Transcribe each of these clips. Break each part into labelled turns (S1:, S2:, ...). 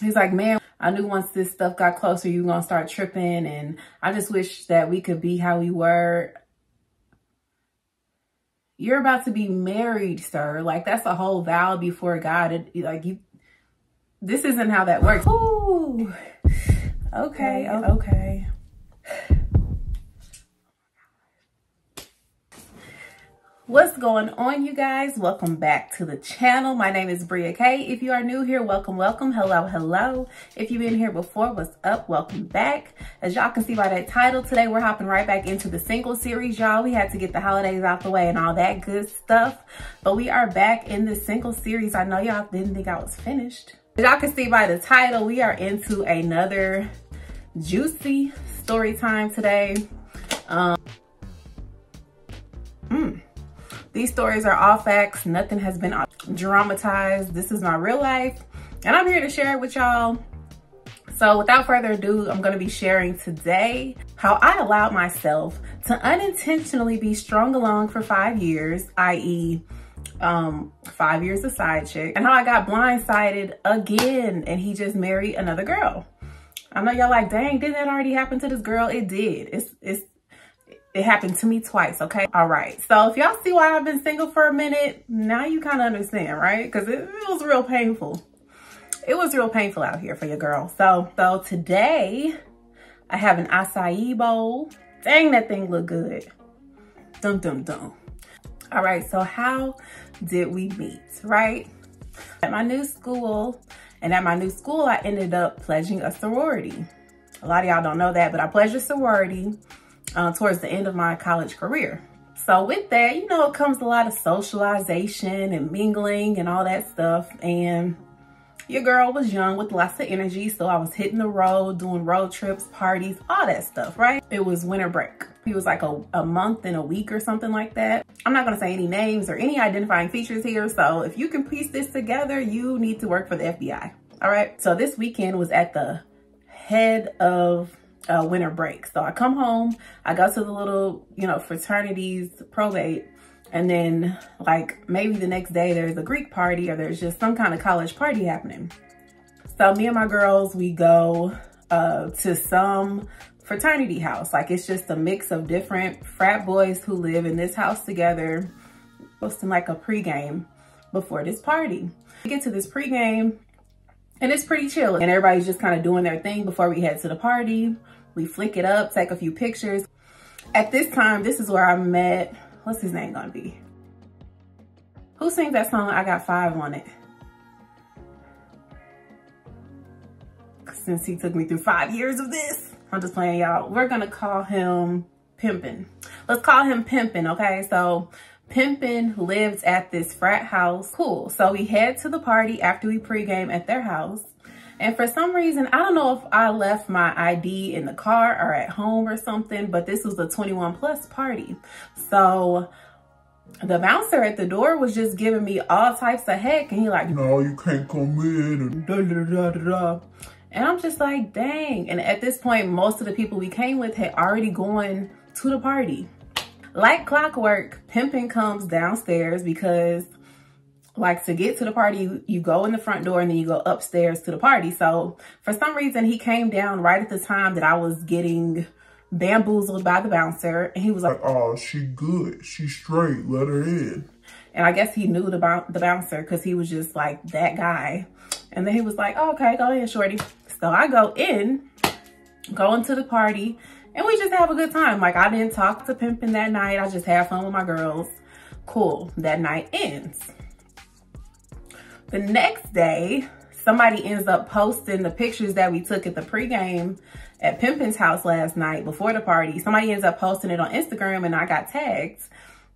S1: He's like, man, I knew once this stuff got closer, you were going to start tripping. And I just wish that we could be how we were. You're about to be married, sir. Like, that's a whole vow before God. It, like, you, this isn't how that works. Ooh. Okay, okay. What's going on, you guys? Welcome back to the channel. My name is Bria K. If you are new here, welcome, welcome. Hello, hello. If you've been here before, what's up? Welcome back. As y'all can see by that title, today we're hopping right back into the single series, y'all. We had to get the holidays out the way and all that good stuff. But we are back in the single series. I know y'all didn't think I was finished. As y'all can see by the title, we are into another juicy story time today. Um. These stories are all facts. Nothing has been dramatized. This is my real life. And I'm here to share it with y'all. So without further ado, I'm going to be sharing today how I allowed myself to unintentionally be strung along for five years, i.e. Um, five years of side chick, and how I got blindsided again and he just married another girl. I know y'all like, dang, didn't that already happen to this girl? It did. It's, it's it happened to me twice, okay? All right. So if y'all see why I've been single for a minute, now you kind of understand, right? Because it, it was real painful. It was real painful out here for your girl. So, so today, I have an acai bowl. Dang, that thing look good. Dum, dum, dum. All right, so how did we meet, right? At my new school, and at my new school, I ended up pledging a sorority. A lot of y'all don't know that, but I pledged a sorority uh, towards the end of my college career. So with that, you know, it comes a lot of socialization and mingling and all that stuff. And your girl was young with lots of energy. So I was hitting the road, doing road trips, parties, all that stuff, right? It was winter break. It was like a, a month and a week or something like that. I'm not gonna say any names or any identifying features here. So if you can piece this together, you need to work for the FBI. All right. So this weekend was at the head of uh, winter break. So I come home, I go to the little, you know, fraternities probate. And then like maybe the next day there's a Greek party or there's just some kind of college party happening. So me and my girls, we go uh, to some fraternity house. Like it's just a mix of different frat boys who live in this house together, hosting like a pregame before this party. We get to this pregame and it's pretty chill. And everybody's just kind of doing their thing before we head to the party. We flick it up, take a few pictures. At this time, this is where I met, what's his name gonna be? Who sings that song, I Got Five on it? Since he took me through five years of this, I'm just playing y'all. We're gonna call him Pimpin. Let's call him Pimpin, okay? So Pimpin lived at this frat house. Cool. So we head to the party after we pregame at their house. And for some reason, I don't know if I left my ID in the car or at home or something, but this was a 21 plus party. So the bouncer at the door was just giving me all types of heck. And he like,
S2: no, you can't come in.
S1: Da, da, da, and I'm just like, dang. And at this point, most of the people we came with had already gone to the party. Like clockwork, Pimpin comes downstairs because like to get to the party, you, you go in the front door and then you go upstairs to the party. So for some reason, he came down right at the time that I was getting bamboozled by the bouncer. And he was like,
S2: oh, she good. She straight. Let her in.
S1: And I guess he knew the, the bouncer because he was just like that guy. And then he was like, oh, okay, go in, shorty. So I go in, go into the party, and we just have a good time. Like I didn't talk to Pimpin that night. I just had fun with my girls. Cool. That night ends. The next day, somebody ends up posting the pictures that we took at the pregame at Pimpin's house last night before the party. Somebody ends up posting it on Instagram and I got tagged.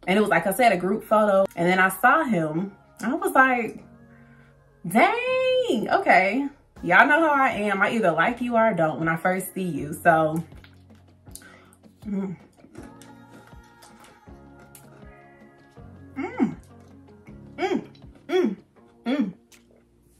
S1: And it was, like I said, a group photo. And then I saw him. I was like, dang, okay. Y'all know how I am. I either like you or I don't when I first see you. So, mm. Mm. Mm. Mm. Mm.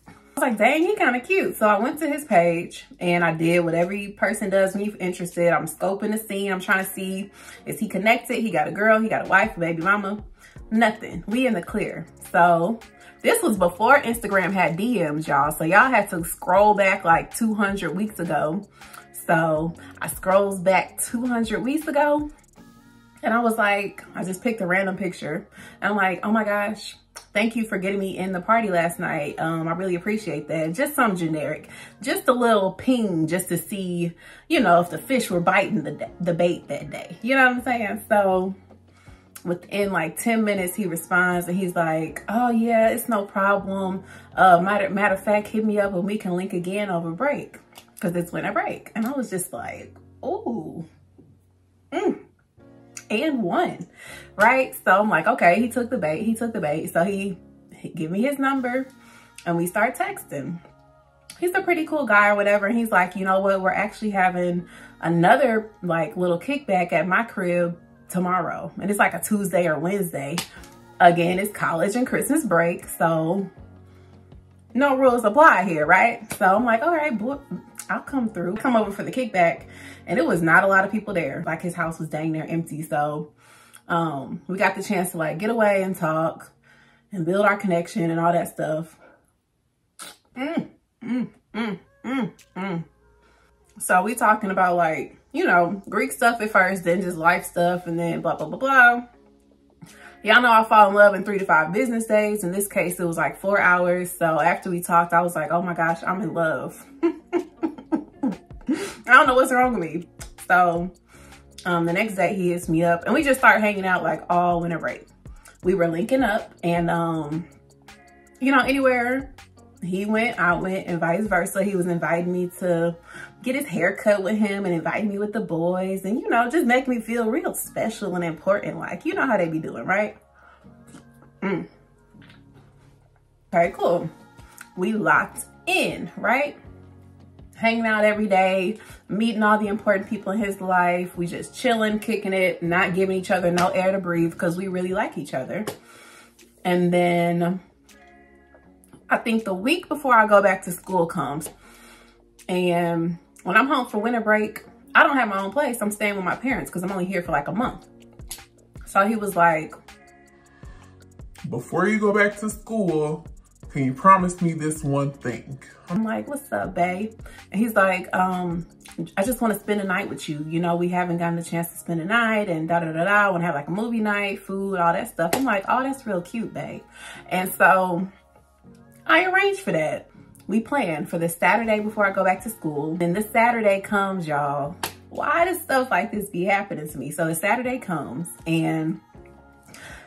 S1: I was like, dang, he kind of cute. So I went to his page and I did what every person does when you're interested. I'm scoping the scene. I'm trying to see, is he connected? He got a girl, he got a wife, baby mama. Nothing. We in the clear. So This was before Instagram had DMs, y'all. So y'all had to scroll back like 200 weeks ago. So I scrolls back 200 weeks ago and I was like, I just picked a random picture. And I'm like, oh my gosh, thank you for getting me in the party last night. Um, I really appreciate that. Just some generic, just a little ping just to see, you know, if the fish were biting the, the bait that day. You know what I'm saying? So within like 10 minutes, he responds and he's like, oh yeah, it's no problem. Uh, matter, matter of fact, hit me up and we can link again over break because it's winter break. And I was just like, oh, mm and one, right? So I'm like, okay, he took the bait. He took the bait. So he, he give me his number and we start texting. He's a pretty cool guy or whatever. And he's like, you know what? We're actually having another like little kickback at my crib tomorrow. And it's like a Tuesday or Wednesday. Again, it's college and Christmas break. So no rules apply here, right? So I'm like, all right, I'll come through. Come over for the kickback. And it was not a lot of people there. Like his house was dang near empty. So um, we got the chance to like get away and talk and build our connection and all that stuff. Mm, mm, mm, mm, mm. So we talking about like, you know, Greek stuff at first, then just life stuff, and then blah, blah, blah, blah. Y'all know I fall in love in three to five business days. In this case, it was like four hours. So after we talked, I was like, oh my gosh, I'm in love. I don't know what's wrong with me. So um, the next day he hits me up and we just start hanging out like all winter break. We were linking up and, um, you know, anywhere he went, I went and vice versa. He was inviting me to get his hair cut with him and inviting me with the boys and, you know, just make me feel real special and important. Like, you know how they be doing, right? Mm. Okay, cool. We locked in, right? Hanging out every day, meeting all the important people in his life. We just chilling, kicking it, not giving each other no air to breathe because we really like each other. And then I think the week before I go back to school comes and when I'm home for winter break, I don't have my own place. I'm staying with my parents because I'm only here for like a month. So he was like,
S2: before you go back to school, can you promise me this one thing?
S1: I'm like, what's up, babe? And he's like, um, I just want to spend a night with you. You know, we haven't gotten the chance to spend a night and da da da da. I want to have like a movie night, food, all that stuff. I'm like, oh, that's real cute, babe. And so I arranged for that. We planned for the Saturday before I go back to school. And this Saturday comes, y'all. Why does stuff like this be happening to me? So the Saturday comes and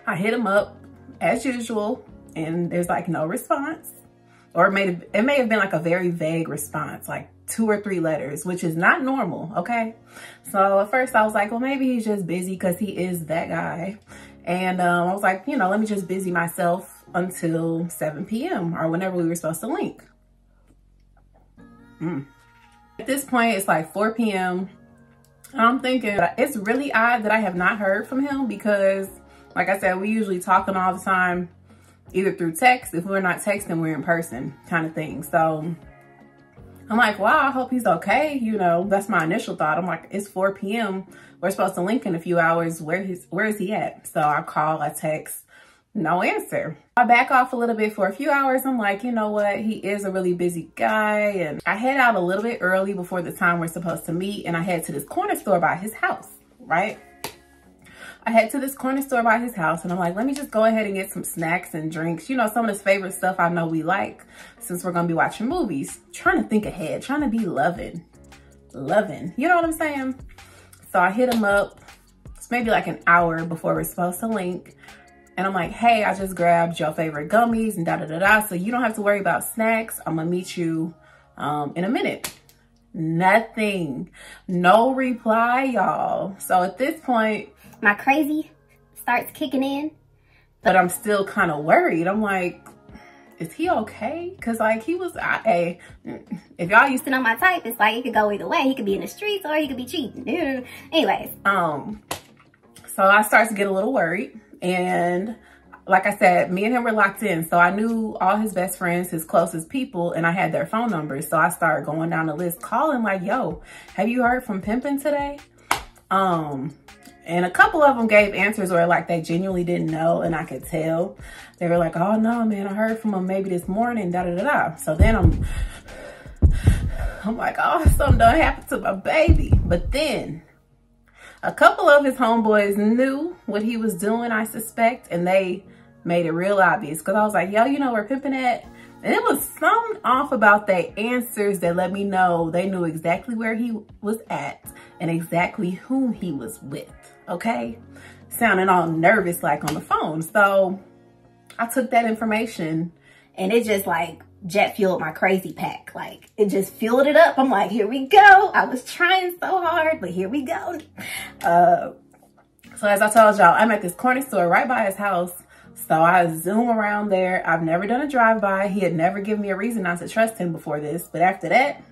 S1: I hit him up as usual and there's like no response. Or it may, have, it may have been like a very vague response, like two or three letters, which is not normal, okay? So at first I was like, well, maybe he's just busy because he is that guy. And um, I was like, you know, let me just busy myself until 7 p.m. or whenever we were supposed to link. Mm. At this point, it's like 4 p.m. I'm thinking it's really odd that I have not heard from him because, like I said, we usually talking all the time either through text. If we're not texting, we're in person kind of thing. So I'm like, wow, I hope he's okay. You know, that's my initial thought. I'm like, it's 4 p.m. We're supposed to link in a few hours. Where he's, where is he at? So I call, I text, no answer. I back off a little bit for a few hours. I'm like, you know what? He is a really busy guy. And I head out a little bit early before the time we're supposed to meet. And I head to this corner store by his house, right? I head to this corner store by his house and I'm like, let me just go ahead and get some snacks and drinks. You know, some of his favorite stuff I know we like since we're to be watching movies. Trying to think ahead, trying to be loving, loving. You know what I'm saying? So I hit him up. It's maybe like an hour before we're supposed to link. And I'm like, hey, I just grabbed your favorite gummies and da da da da. So you don't have to worry about snacks. I'm to meet you um, in a minute. Nothing. No reply, y'all. So at this point,
S3: my crazy starts kicking in.
S1: But I'm still kind of worried. I'm like, is he okay? Because, like, he was, I, if y'all used
S3: to know my type, it's like, it could go either way. He could be in the streets or he could be cheating. Anyways.
S1: Um, so I start to get a little worried. And like I said, me and him were locked in. So I knew all his best friends, his closest people, and I had their phone numbers. So I started going down the list, calling like, yo, have you heard from Pimpin today? Um, And a couple of them gave answers where like they genuinely didn't know and I could tell. They were like, oh no, man, I heard from him maybe this morning, da da da da. So then I'm, I'm like, oh, something done happened to my baby. But then a couple of his homeboys knew what he was doing, I suspect, and they made it real obvious. Cause I was like, yo, you know where Pimpin at? And it was something off about their answers that let me know they knew exactly where he was at and exactly whom he was with, okay? Sounding all nervous like on the phone. So I took that information
S3: and it just like jet fueled my crazy pack. Like it just fueled it up. I'm like, here we go. I was trying so hard, but here we go.
S1: Uh, so as I told y'all, I'm at this corner store right by his house. So I zoom around there. I've never done a drive-by. He had never given me a reason not to trust him before this. But after that,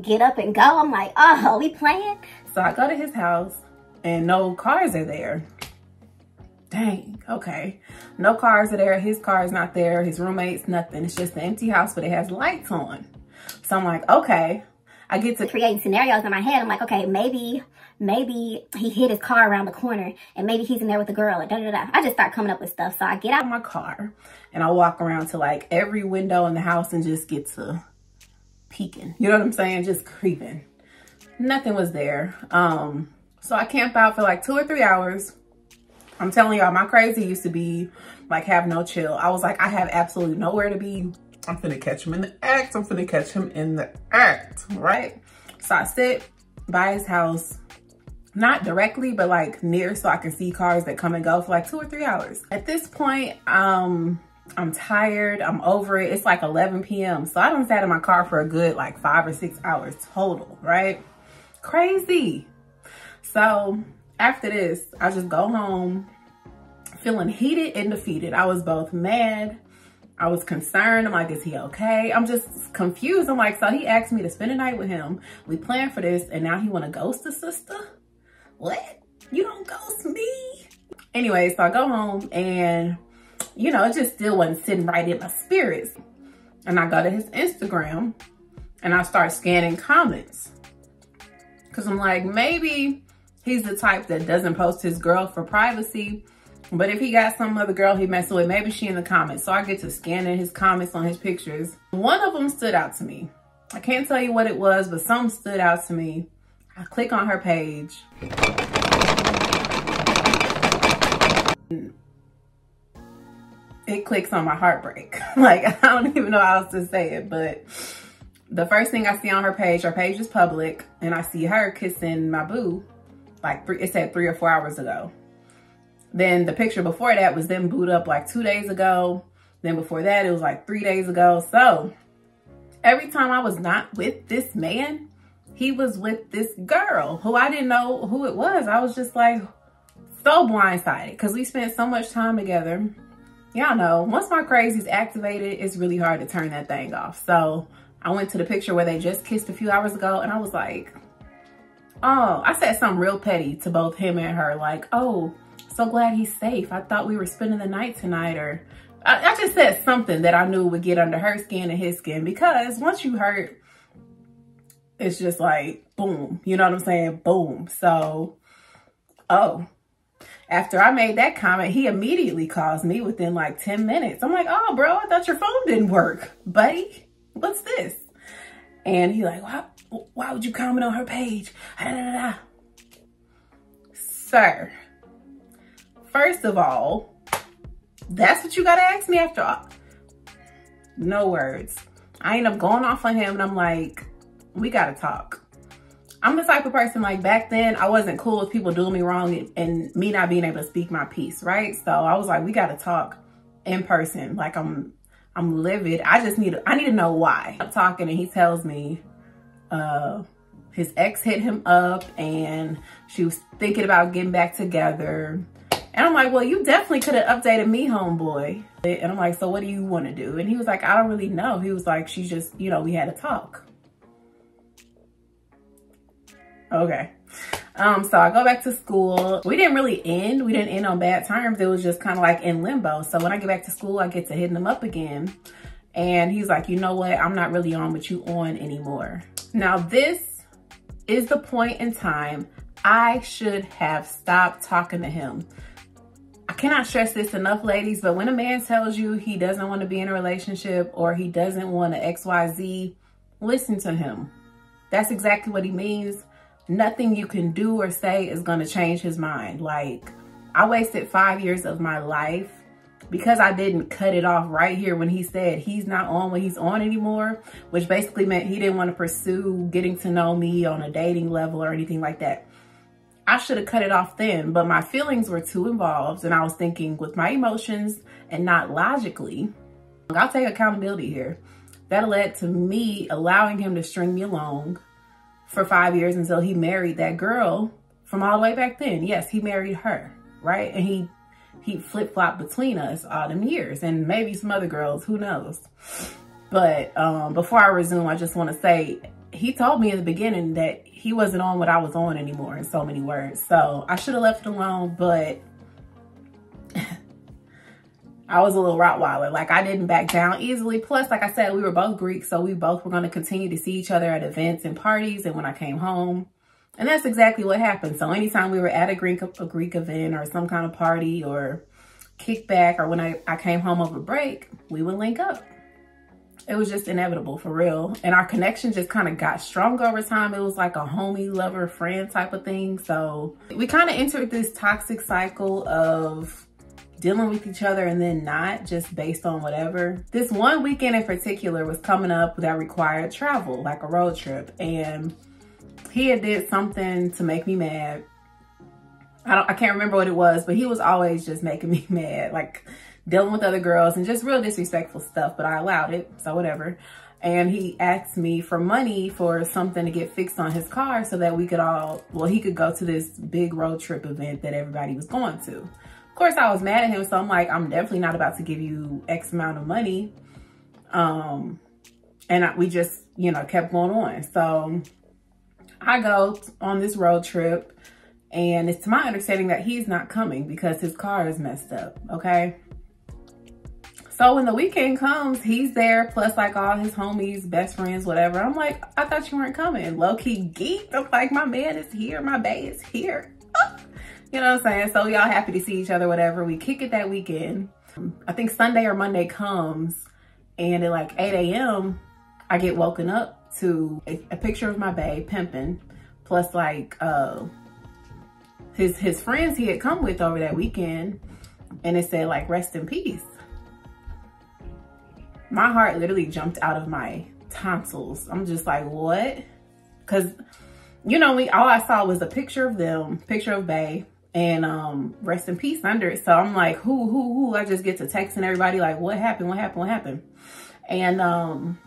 S3: get up and go. I'm like, oh, we playing?
S1: So I go to his house and no cars are there. Dang, okay. No cars are there. His car is not there. His roommate's nothing. It's just an empty house, but it has lights on. So I'm like, okay. I get to
S3: creating scenarios in my head. I'm like, okay, maybe, maybe he hid his car around the corner and maybe he's in there with a the girl. Da, da, da. I just start coming up with stuff. So I get out
S1: of my car and I walk around to like every window in the house and just get to peeking. You know what I'm saying? Just creeping. Nothing was there. Um, so I camp out for like two or three hours. I'm telling y'all, my crazy used to be like have no chill. I was like, I have absolutely nowhere to be.
S2: I'm finna catch him in the act. I'm finna catch him in the act,
S1: right? So I sit by his house, not directly, but like near so I can see cars that come and go for like two or three hours. At this point, um, I'm tired. I'm over it. It's like 11 p.m. So I don't sat in my car for a good like five or six hours total, right? Crazy. So after this, I just go home feeling heated and defeated. I was both mad. I was concerned. I'm like, is he okay? I'm just confused. I'm like, so he asked me to spend a night with him. We planned for this and now he want to ghost a sister? What? You don't ghost me? Anyway, so I go home and you know, it just still wasn't sitting right in my spirits. And I go to his Instagram and I start scanning comments. Cause I'm like, maybe he's the type that doesn't post his girl for privacy. But if he got some other girl he messing with, maybe she in the comments. So I get to scanning his comments on his pictures. One of them stood out to me. I can't tell you what it was, but some stood out to me. I click on her page. It clicks on my heartbreak. like, I don't even know how else to say it, but the first thing I see on her page, her page is public, and I see her kissing my boo like three, it said three or four hours ago. Then the picture before that was them boot up like two days ago. Then before that, it was like three days ago. So every time I was not with this man, he was with this girl who I didn't know who it was. I was just like so blindsided because we spent so much time together. Y'all know, once my crazy's activated, it's really hard to turn that thing off. So I went to the picture where they just kissed a few hours ago and I was like, oh, I said something real petty to both him and her. Like, oh, so glad he's safe. I thought we were spending the night tonight. Or I, I just said something that I knew would get under her skin and his skin. Because once you hurt, it's just like, boom. You know what I'm saying? Boom. So, oh. After I made that comment, he immediately calls me within like 10 minutes. I'm like, oh, bro, I thought your phone didn't work. Buddy, what's this? And he like, wow, why would you comment on her page? Sir, first of all, that's what you gotta ask me after all. No words. I end up going off on him and I'm like, we gotta talk. I'm the type of person like back then I wasn't cool with people doing me wrong and me not being able to speak my piece, right? So I was like, we gotta talk in person. Like I'm I'm livid. I just need I need to know why. I'm talking and he tells me uh, his ex hit him up and she was thinking about getting back together. And I'm like, well, you definitely could have updated me, homeboy. And I'm like, so what do you want to do? And he was like, I don't really know. He was like, she's just, you know, we had a talk. Okay. Um, so I go back to school. We didn't really end. We didn't end on bad terms. It was just kind of like in limbo. So when I get back to school, I get to hitting him up again. And he's like, you know what? I'm not really on with you on anymore. Now this is the point in time I should have stopped talking to him. I cannot stress this enough, ladies, but when a man tells you he doesn't want to be in a relationship or he doesn't want to XYZ, listen to him. That's exactly what he means. Nothing you can do or say is going to change his mind. Like, I wasted five years of my life because I didn't cut it off right here when he said he's not on when he's on anymore, which basically meant he didn't want to pursue getting to know me on a dating level or anything like that. I should have cut it off then, but my feelings were too involved and I was thinking with my emotions and not logically. I'll take accountability here. That led to me allowing him to string me along for five years until he married that girl from all the way back then. Yes, he married her, right? And he he flip-flopped between us all them years and maybe some other girls, who knows. But um, before I resume, I just want to say he told me in the beginning that he wasn't on what I was on anymore in so many words. So I should have left it alone, but I was a little Rottweiler. Like I didn't back down easily. Plus, like I said, we were both Greek. So we both were going to continue to see each other at events and parties. And when I came home, and that's exactly what happened. So anytime we were at a Greek, a Greek event or some kind of party or kickback or when I, I came home over break, we would link up. It was just inevitable for real. And our connection just kind of got stronger over time. It was like a homie, lover, friend type of thing. So we kind of entered this toxic cycle of dealing with each other and then not just based on whatever. This one weekend in particular was coming up that required travel, like a road trip. And he had did something to make me mad. I don't I can't remember what it was, but he was always just making me mad, like dealing with other girls and just real disrespectful stuff, but I allowed it, so whatever. And he asked me for money for something to get fixed on his car so that we could all, well, he could go to this big road trip event that everybody was going to. Of course, I was mad at him, so I'm like, I'm definitely not about to give you X amount of money. Um, and I, we just, you know, kept going on. So I go on this road trip and it's to my understanding that he's not coming because his car is messed up, okay? So when the weekend comes, he's there, plus like all his homies, best friends, whatever. I'm like, I thought you weren't coming. Low-key geeked. I'm like, my man is here. My bae is here. Ah. you know what I'm saying? So y'all happy to see each other, whatever. We kick it that weekend. I think Sunday or Monday comes and at like 8 a.m., I get woken up to a, a picture of my bae Pimpin, plus like uh, his his friends he had come with over that weekend, and it said like rest in peace. My heart literally jumped out of my tonsils. I'm just like, what? Cause you know, we all I saw was a picture of them, picture of Bae, and um rest in peace under it. So I'm like, who, who, who? I just get to texting everybody like, what happened? What happened? What happened? And um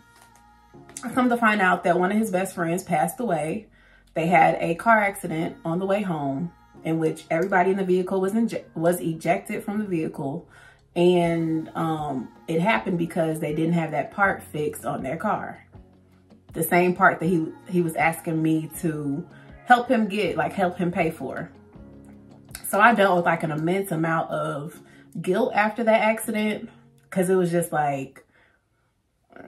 S1: Come to find out that one of his best friends passed away. They had a car accident on the way home in which everybody in the vehicle was was ejected from the vehicle. And um, it happened because they didn't have that part fixed on their car. The same part that he, he was asking me to help him get, like help him pay for. So I dealt with like an immense amount of guilt after that accident because it was just like,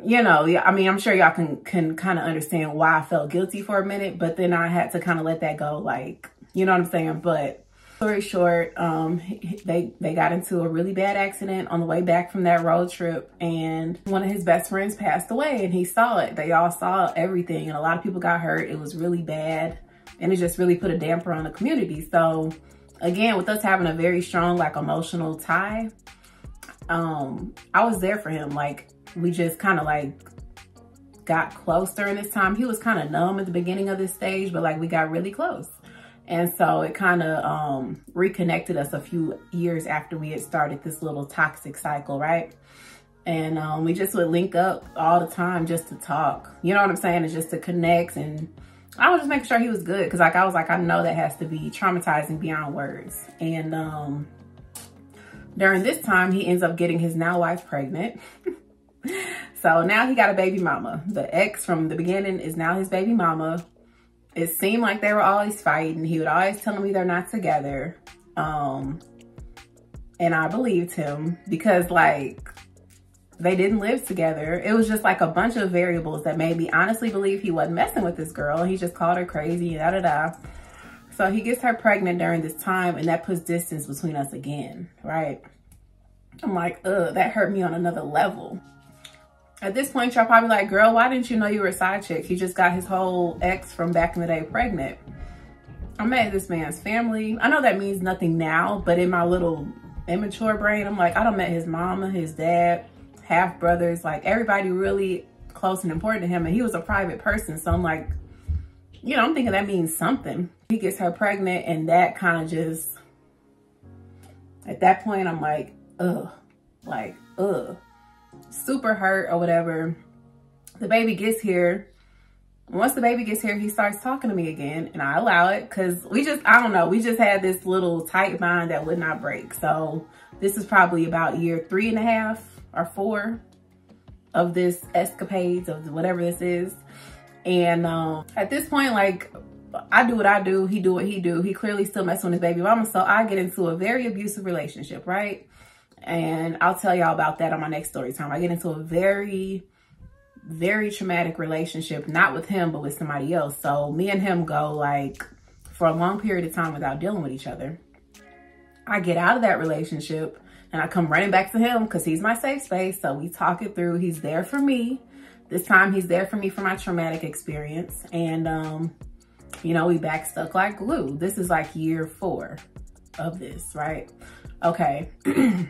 S1: you know, I mean, I'm sure y'all can can kind of understand why I felt guilty for a minute, but then I had to kind of let that go, like, you know what I'm saying? But story short, um, they they got into a really bad accident on the way back from that road trip, and one of his best friends passed away, and he saw it. They all saw everything, and a lot of people got hurt. It was really bad, and it just really put a damper on the community. So, again, with us having a very strong like emotional tie, um, I was there for him, like we just kind of like got close during this time. He was kind of numb at the beginning of this stage, but like we got really close. And so it kind of um, reconnected us a few years after we had started this little toxic cycle, right? And um, we just would link up all the time just to talk. You know what I'm saying? And just to connect. And I was just making sure he was good. Cause like I was like, I know that has to be traumatizing beyond words. And um, during this time, he ends up getting his now wife pregnant. so now he got a baby mama. The ex from the beginning is now his baby mama. It seemed like they were always fighting. He would always tell me they're not together. Um, and I believed him because like they didn't live together. It was just like a bunch of variables that made me honestly believe he wasn't messing with this girl. He just called her crazy, da da da. So he gets her pregnant during this time and that puts distance between us again, right? I'm like, ugh, that hurt me on another level. At this point, y'all probably like, girl, why didn't you know you were a side chick? He just got his whole ex from back in the day pregnant. I met this man's family. I know that means nothing now, but in my little immature brain, I'm like, I don't met his mama, his dad, half brothers, like everybody really close and important to him. And he was a private person. So I'm like, you know, I'm thinking that means something. He gets her pregnant and that kind of just, at that point, I'm like, ugh, like, ugh, super hurt or whatever. The baby gets here. Once the baby gets here, he starts talking to me again and I allow it because we just, I don't know, we just had this little tight bond that would not break. So this is probably about year three and a half or four of this escapades of whatever this is. And um, at this point, like I do what I do, he do what he do. He clearly still messing with his baby mama. So I get into a very abusive relationship, right? And I'll tell y'all about that on my next story time. I get into a very, very traumatic relationship, not with him, but with somebody else. So me and him go like for a long period of time without dealing with each other. I get out of that relationship and I come running back to him because he's my safe space. So we talk it through. He's there for me. This time he's there for me for my traumatic experience. And, um, you know, we back stuck like glue. This is like year four of this, right? Okay.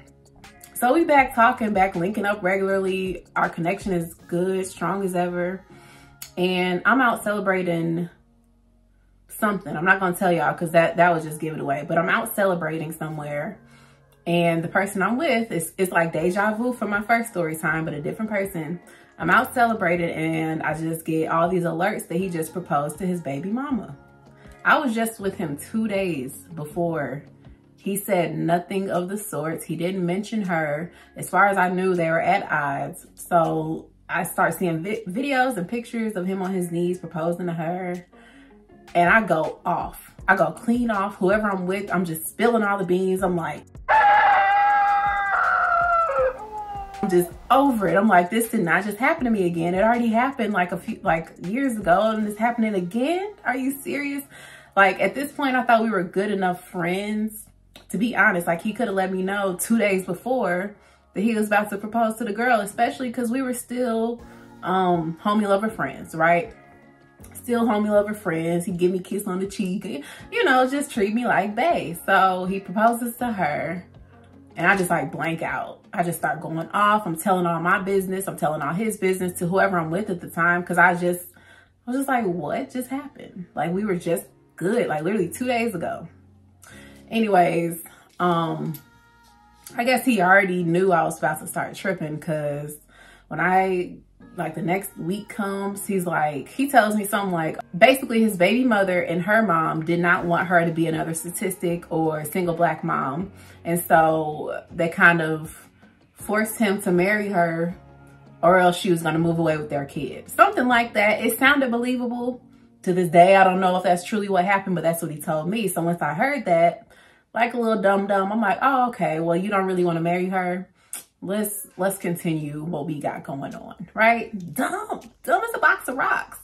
S1: So we back talking, back linking up regularly. Our connection is good, strong as ever. And I'm out celebrating something. I'm not going to tell y'all because that, that would just give it away. But I'm out celebrating somewhere. And the person I'm with is, is like deja vu from my first story time, but a different person. I'm out celebrating and I just get all these alerts that he just proposed to his baby mama. I was just with him two days before he said nothing of the sorts. He didn't mention her. As far as I knew, they were at odds. So I start seeing vi videos and pictures of him on his knees proposing to her. And I go off. I go clean off. Whoever I'm with, I'm just spilling all the beans. I'm like, I'm just over it. I'm like, this did not just happen to me again. It already happened like a few, like years ago and it's happening again. Are you serious? Like at this point, I thought we were good enough friends to be honest, like he could have let me know two days before that he was about to propose to the girl, especially because we were still um, homie lover friends, right? Still homie lover friends. He give me kiss on the cheek, you know, just treat me like bae. So he proposes to her and I just like blank out. I just start going off. I'm telling all my business. I'm telling all his business to whoever I'm with at the time. Cause I just, I was just like, what just happened? Like we were just good, like literally two days ago anyways, um, I guess he already knew I was about to start tripping because when I, like the next week comes, he's like, he tells me something like, basically his baby mother and her mom did not want her to be another statistic or single black mom. And so they kind of forced him to marry her or else she was going to move away with their kid. Something like that. It sounded believable. To this day, I don't know if that's truly what happened, but that's what he told me. So once I heard that, like a little dumb dumb. I'm like, oh, okay, well, you don't really want to marry her. Let's let's continue what we got going on, right? Dumb, dumb as a box of rocks.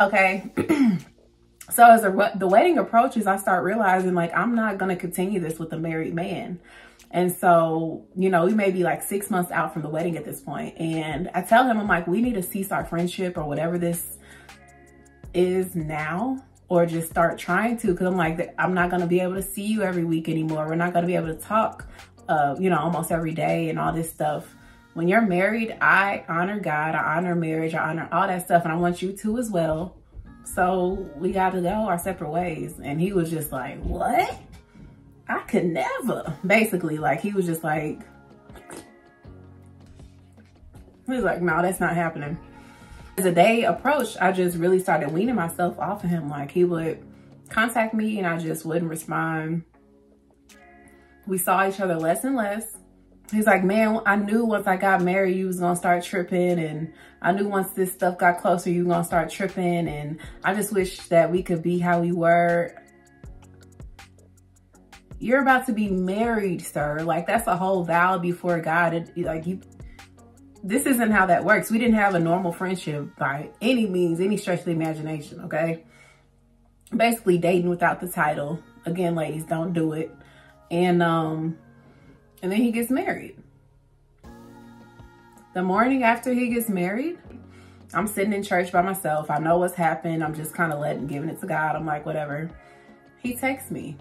S1: Okay. so as a, the wedding approaches, I start realizing like I'm not gonna continue this with a married man. And so, you know, we may be like six months out from the wedding at this point. And I tell him, I'm like, we need to cease our friendship or whatever this is now or just start trying to because I'm like, I'm not going to be able to see you every week anymore. We're not going to be able to talk, uh, you know, almost every day and all this stuff. When you're married, I honor God, I honor marriage, I honor all that stuff, and I want you to as well. So we got to go our separate ways. And he was just like, what? I could never. Basically, like, he was just like, he was like, no, that's not happening. As the day approached, I just really started weaning myself off of him. Like he would contact me and I just wouldn't respond. We saw each other less and less. He's like, man, I knew once I got married, you was going to start tripping. And I knew once this stuff got closer, you going to start tripping. And I just wish that we could be how we were. You're about to be married, sir. Like, that's a whole vow before God. It, like, you this isn't how that works. We didn't have a normal friendship by any means, any stretch of the imagination, okay? basically dating without the title. Again, ladies, don't do it. And um, and then he gets married. The morning after he gets married, I'm sitting in church by myself. I know what's happened. I'm just kind of letting, giving it to God. I'm like, whatever. He texts me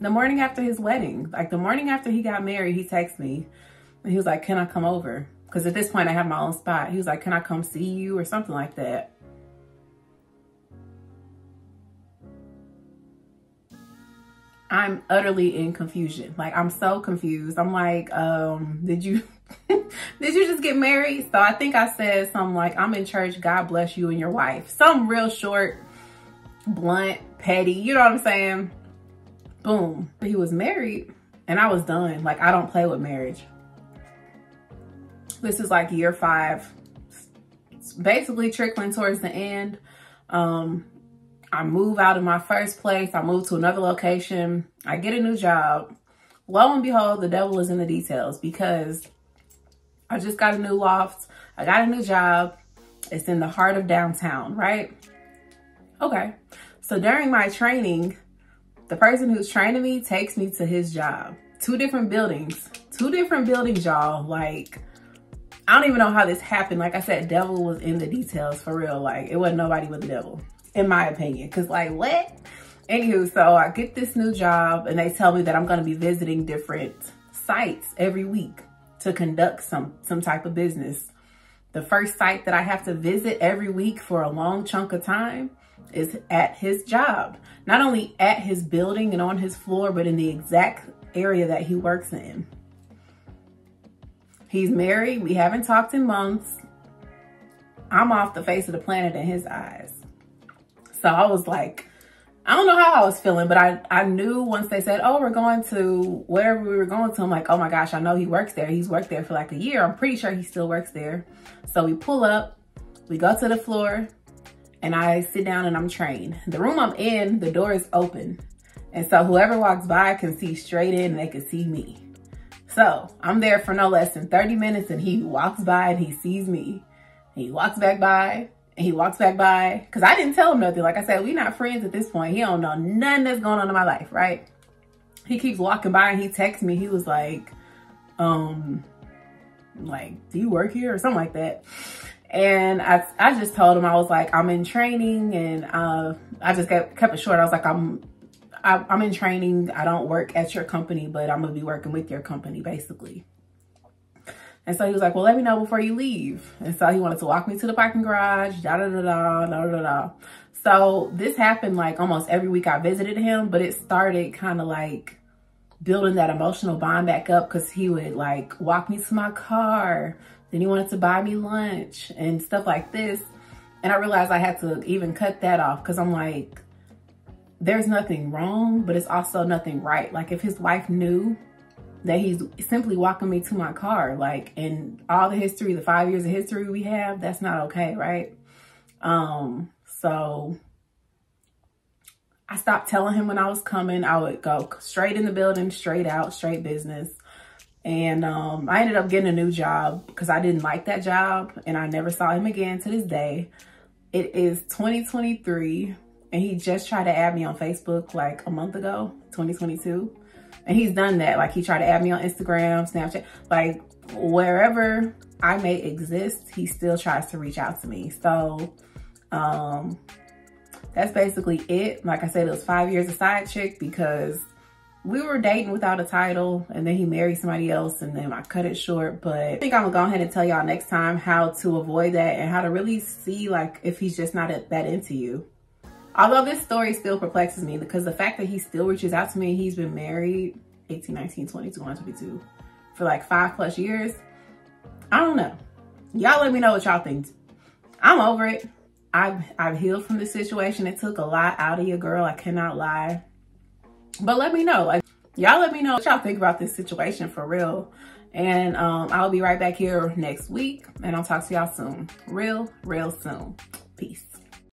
S1: the morning after his wedding, like the morning after he got married, he texts me and he was like, can I come over? Because at this point I have my own spot. He was like, can I come see you or something like that? I'm utterly in confusion. Like I'm so confused. I'm like, um, did you did you just get married? So I think I said something like, I'm in church, God bless you and your wife. Some real short, blunt, petty, you know what I'm saying? Boom. He was married and I was done. Like I don't play with marriage. This is like year five. It's basically trickling towards the end. Um, I move out of my first place. I move to another location. I get a new job. Lo and behold, the devil is in the details because I just got a new loft. I got a new job. It's in the heart of downtown, right? Okay. So during my training, the person who's training me takes me to his job. Two different buildings. Two different buildings, y'all. Like, I don't even know how this happened. Like I said, devil was in the details for real. Like, it wasn't nobody but the devil in my opinion. Cause like what? Anywho, so I get this new job and they tell me that I'm gonna be visiting different sites every week to conduct some, some type of business. The first site that I have to visit every week for a long chunk of time is at his job. Not only at his building and on his floor, but in the exact area that he works in. He's married. We haven't talked in months. I'm off the face of the planet in his eyes. So I was like, I don't know how I was feeling, but I, I knew once they said, oh, we're going to wherever we were going to, I'm like, oh my gosh, I know he works there. He's worked there for like a year. I'm pretty sure he still works there. So we pull up, we go to the floor and I sit down and I'm trained. The room I'm in, the door is open. And so whoever walks by can see straight in and they can see me. So I'm there for no less than 30 minutes and he walks by and he sees me. He walks back by he walks back by because I didn't tell him nothing. Like I said, we not friends at this point. He don't know nothing that's going on in my life, right? He keeps walking by and he texts me. He was like, um, like, do you work here or something like that? And I, I just told him, I was like, I'm in training and, uh, I just kept, kept it short. I was like, I'm, I, am i am in training. I don't work at your company, but I'm gonna be working with your company basically. And so he was like, well, let me know before you leave. And so he wanted to walk me to the parking garage, da da da da, da da da. So this happened like almost every week I visited him, but it started kind of like building that emotional bond back up because he would like walk me to my car. Then he wanted to buy me lunch and stuff like this. And I realized I had to even cut that off because I'm like, there's nothing wrong, but it's also nothing right. Like if his wife knew that he's simply walking me to my car. Like, in all the history, the five years of history we have, that's not okay, right? Um, so I stopped telling him when I was coming. I would go straight in the building, straight out, straight business. And um, I ended up getting a new job because I didn't like that job and I never saw him again to this day. It is 2023 and he just tried to add me on Facebook like a month ago, 2022. And he's done that. Like he tried to add me on Instagram, Snapchat, like wherever I may exist, he still tries to reach out to me. So um, that's basically it. Like I said, it was five years of side chick because we were dating without a title and then he married somebody else and then I cut it short. But I think I'm gonna go ahead and tell y'all next time how to avoid that and how to really see like if he's just not that into you. Although this story still perplexes me because the fact that he still reaches out to me, he's been married 18, 19, 20, 22 for like five plus years. I don't know. Y'all let me know what y'all think. I'm over it. I've, I've healed from this situation. It took a lot out of you, girl. I cannot lie. But let me know. Like, y'all let me know what y'all think about this situation for real. And um, I'll be right back here next week. And I'll talk to y'all soon. Real, real soon. Peace.